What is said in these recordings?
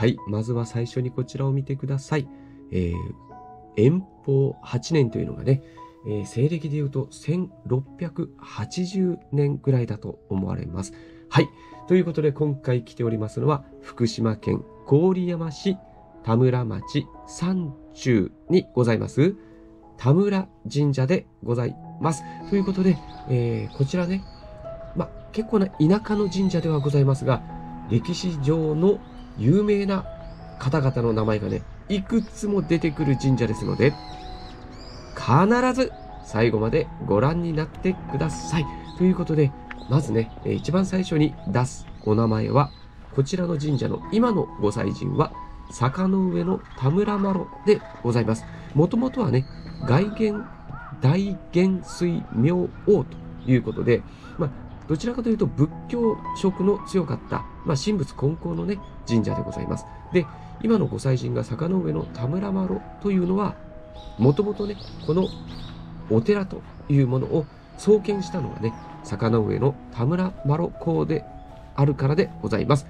はい。まずは最初にこちらを見てください。えー、遠方8年というのがね、えー、西暦で言うと1680年ぐらいだと思われます。はい。ということで今回来ておりますのは福島県郡山市田村町山中にございます田村神社でございます。ということで、えー、こちらね、ま、結構な田舎の神社ではございますが、歴史上の有名な方々の名前がね、いくつも出てくる神社ですので、必ず最後までご覧になってください。ということで、まずね、一番最初に出すお名前は、こちらの神社の今のご祭神は、坂の上の田村麻呂でございます。もともとはね、外元大元水明王ということで、まあ、どちらかというと仏教色の強かった、まあ、神仏混交のね、神社でございます。で、今のご祭神が坂の上の田村麻呂というのは、もともとね、このお寺というものを創建したのがね、坂上の田村麻呂公であるからでございます。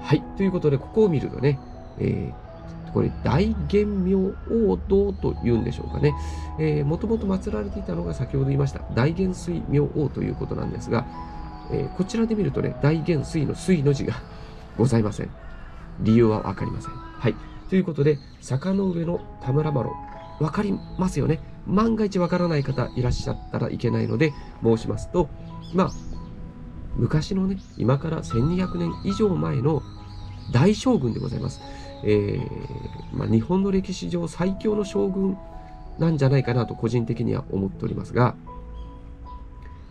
はい。ということで、ここを見るとね、えー、これ、大元明王道というんでしょうかね。えー、もともと祀られていたのが先ほど言いました、大元水明王ということなんですが、えー、こちらで見るとね、大元水の水の字が ございません。理由はわかりません。はい。ということで、坂の上の田村麻呂、わかりますよね。万が一わからない方いらっしゃったらいけないので申しますと、まあ、昔のね、今から1200年以上前の大将軍でございます。えー、まあ、日本の歴史上最強の将軍なんじゃないかなと個人的には思っておりますが、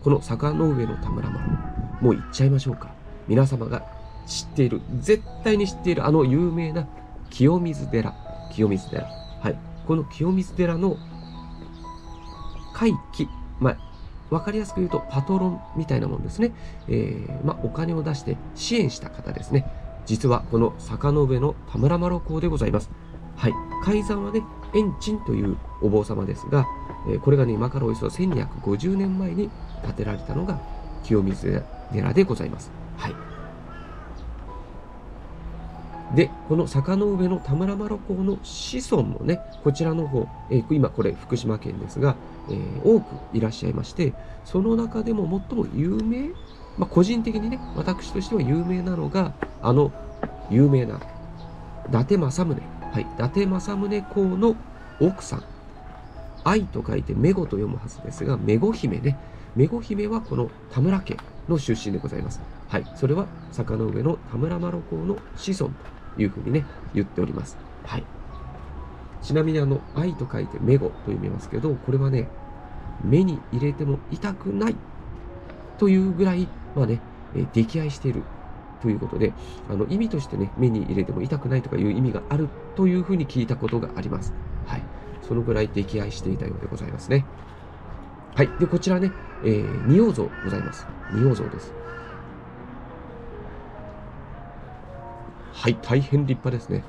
この坂の上の田村麻呂、もう言っちゃいましょうか。皆様が知っている、絶対に知っているあの有名な清水寺。清水寺。はい。この清水寺の会期、まあ、わかりやすく言うとパトロンみたいなもんですね。えー、まあ、お金を出して支援した方ですね。実はこの坂の上の田村麻呂公でございます。はい。海山はね、円鎮というお坊様ですが、えー、これがね、今からおよそ1250年前に建てられたのが清水寺でございます。はい。で、この坂の上の田村麻呂港の子孫もね、こちらの方、えー、今これ福島県ですが、えー、多くいらっしゃいまして、その中でも最も有名、まあ、個人的にね、私としては有名なのが、あの有名な伊達政宗、はい、伊達政宗公の奥さん、愛と書いてメゴと読むはずですが、メゴ姫ね、メゴ姫はこの田村家の出身でございます。はい、それは坂の上の田村麻呂公の子孫というふうにね、言っております。はい。ちなみにあの、愛と書いてメゴと読みますけど、これはね、目に入れても痛くないというぐらい、まあね、え溺愛しているということで、あの意味としてね、目に入れても痛くないとかいう意味があるというふうに聞いたことがあります。はい。そのぐらい溺愛していたようでございますね。はい。で、こちらね、えー、仁王像ございます。仁王像です。はい、大変立派ですね。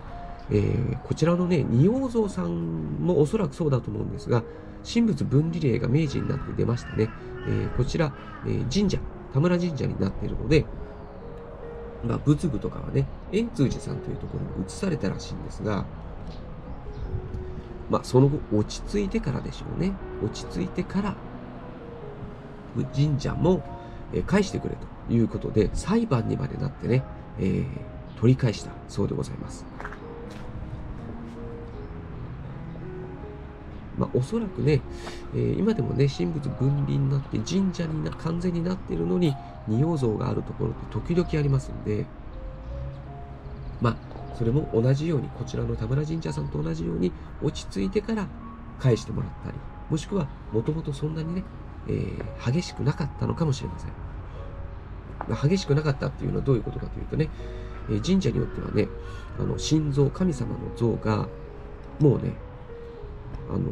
えー、こちらのね、仁王像さんもおそらくそうだと思うんですが、神仏分離霊が明治になって出ましたね。えー、こちら、えー、神社、田村神社になっているので、まあ、仏具とかはね、円通寺さんというところに移されたらしいんですが、まあ、その後落ち着いてからでしょうね。落ち着いてから、神社も返してくれということで、裁判にまでなってね、えー、取り返したそうでございます。まあ、おそらくね、えー、今でもね、神仏分離になって神社にな完全になっているのに、仁王像があるところって時々ありますんで、まあ、それも同じように、こちらの田村神社さんと同じように、落ち着いてから返してもらったり、もしくは、もともとそんなにね、えー、激しくなかったのかもしれません。まあ、激しくなかったっていうのはどういうことかというとね、えー、神社によってはね、あの、心臓、神様の像が、もうね、あの、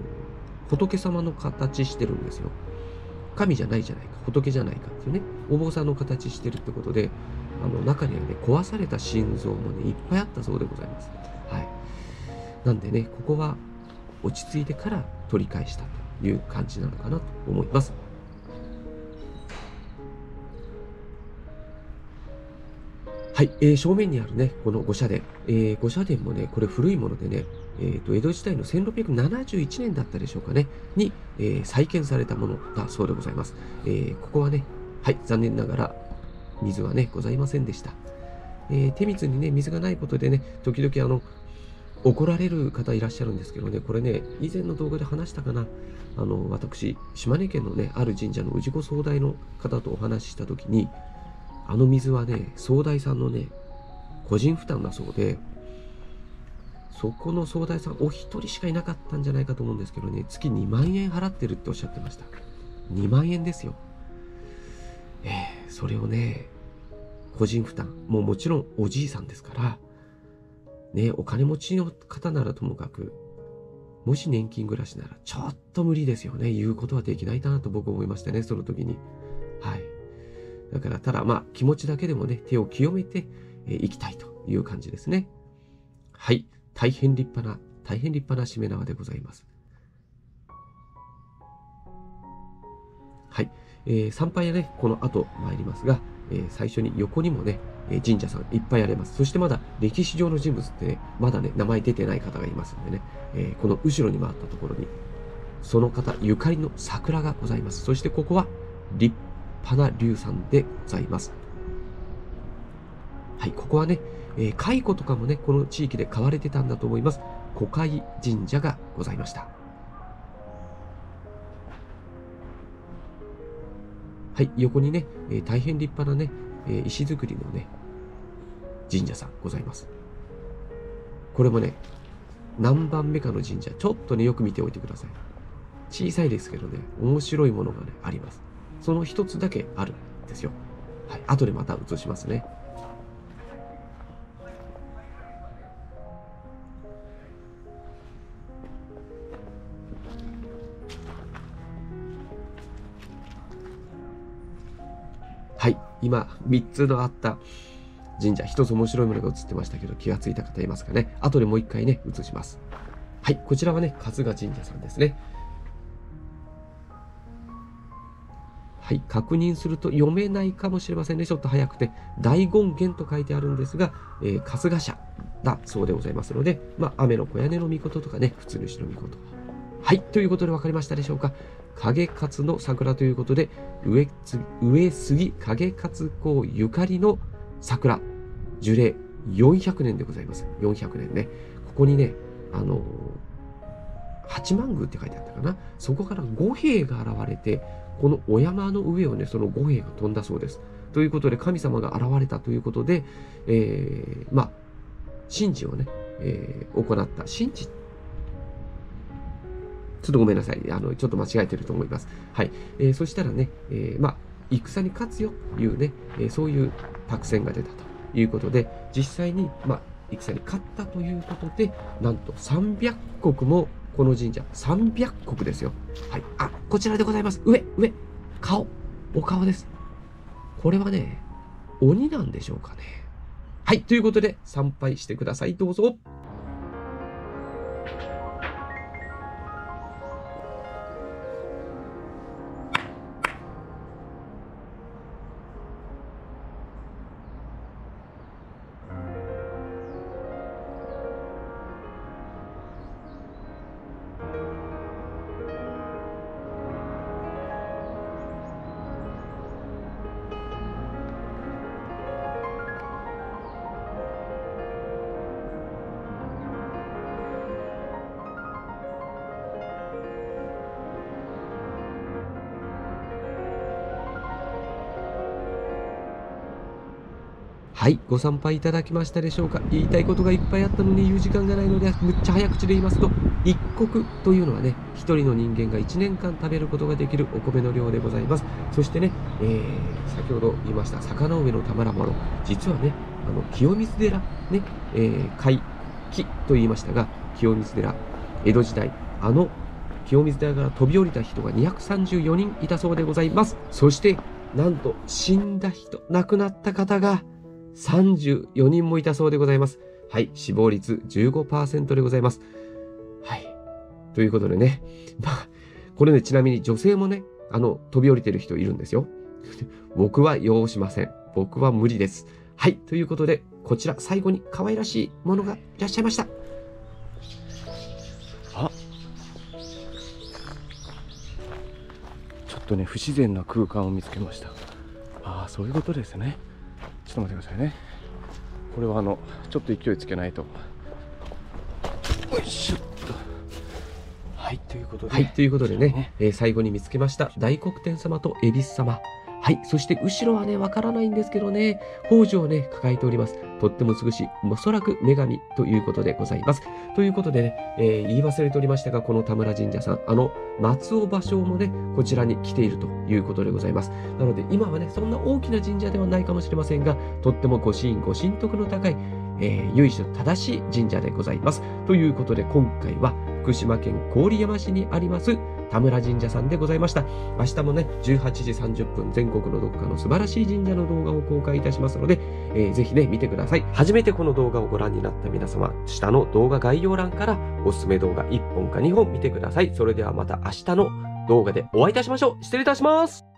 仏様の形してるんですよ。神じゃないじゃないか、仏じゃないかっていうね、お坊さんの形してるってことで、あの、中にはね、壊された心臓もね、いっぱいあったそうでございます。はい。なんでね、ここは落ち着いてから取り返したという感じなのかなと思います。はい、えー、正面にあるね、この御社殿。えー、御社殿もね、これ古いものでね、えーと、江戸時代の1671年だったでしょうかね、に、えー、再建されたものだそうでございます。えー、ここはね、はい、残念ながら水はね、ございませんでした。えー、手水にね、水がないことでね、時々あの、怒られる方いらっしゃるんですけどね、これね、以前の動画で話したかな。あの、私、島根県のね、ある神社の氏子総代の方とお話ししたときに、あの水はね、総大さんのね、個人負担だそうで、そこの総大さんお一人しかいなかったんじゃないかと思うんですけどね、月2万円払ってるっておっしゃってました。2万円ですよ。えー、それをね、個人負担、もうもちろんおじいさんですから、ね、お金持ちの方ならともかく、もし年金暮らしならちょっと無理ですよね。言うことはできないかなと僕思いましたね、その時に。はい。だから、ただまあ気持ちだけでもね、手を清めてい、えー、きたいという感じですね。はい。大変立派な、大変立派なしめ縄でございます。はい。えー、参拝はね、この後参りますが、えー、最初に横にもね、え神社さんいっぱいあります。そしてまだ歴史上の人物ってね、まだね、名前出てない方がいますんでね、えー、この後ろに回ったところに、その方ゆかりの桜がございます。そしてここは立パナ龍さんでございます。はい、ここはね、えー、蚕とかもね、この地域で買われてたんだと思います。小海神社がございました。はい、横にね、えー、大変立派なね、えー、石造りのね、神社さんございます。これもね、何番目かの神社、ちょっとね、よく見ておいてください。小さいですけどね、面白いものがね、あります。その一つだけあるんですよ。はい、後でまた映しますね。今3つのあった神社、1つ面白いものが映ってましたけど、気がついた方いますかね。後でもう一回ね、映します。はい、こちらはね、春日神社さんですね。はい、確認すると読めないかもしれませんね。ちょっと早くて、大権現と書いてあるんですが、えー、春日社だそうでございますので、まあ、雨の小屋根の御事とかね、普通主の御事。はい、ということで分かりましたでしょうか。影勝の桜ということで、上上杉影勝公ゆかりの桜、樹齢400年でございます。400年ね。ここにね、あの八幡宮って書いてあったかな。そこから五兵が現れて、このお山の上をね、その五兵が飛んだそうです。ということで、神様が現れたということで、えー、まあ、神事をね、えー、行った。神事ちょっとごめんなさい。あの、ちょっと間違えてると思います。はい。えー、そしたらね、えー、まあ、戦に勝つよというね、え、そういう託戦が出たということで、実際に、まあ、戦に勝ったということで、なんと300国もこの神社、300国ですよ。はい。あ、こちらでございます。上、上。顔。お顔です。これはね、鬼なんでしょうかね。はい。ということで、参拝してください。どうぞ。はい、ご参拝いただきましたでしょうか言いたいことがいっぱいあったのに言う時間がないので、むっちゃ早口で言いますと、一国というのはね、一人の人間が1年間食べることができるお米の量でございます。そしてね、えー、先ほど言いました、坂の上の玉良物。実はね、あの、清水寺、ね、えー、開基と言いましたが、清水寺、江戸時代、あの清水寺から飛び降りた人が234人いたそうでございます。そして、なんと死んだ人、亡くなった方が34人もいたそうでございます。はい、死亡率15%でございます。はい。ということでね、まあ、これね、ちなみに女性もね、あの、飛び降りてる人いるんですよ。僕は要しません。僕は無理です。はい。ということで、こちら最後に可愛らしいものがいらっしゃいました。あちょっとね、不自然な空間を見つけました。ああ、そういうことですね。ちょっと待ってくださいね。これはあの、ちょっと勢いつけないと。よいしょっと。はい、ということで。はい、ということでね、えー最後に見つけました。大黒天様と恵比寿様。はい、そして後ろはね、わからないんですけどね、宝珠をね、抱えております。とっても美しい、おそらく女神ということでございます。ということでね、えー言い忘れておりましたが、この田村神社さん、あの、松尾芭蕉もね、こちらに来ているということでございます。なので、今はね、そんな大きな神社ではないかもしれませんが、とってもご神、ご神徳の高い、えー由緒正しい神社でございます。ということで、今回は福島県郡山市にあります田村神社さんでございました。明日もね、18時30分、全国のどこかの素晴らしい神社の動画を公開いたしますので、えーぜひね、見てください。初めてこの動画をご覧になった皆様、下の動画概要欄からおすすめ動画1本か2本見てください。それではまた明日の動画でお会いいたしましょう。失礼いたします。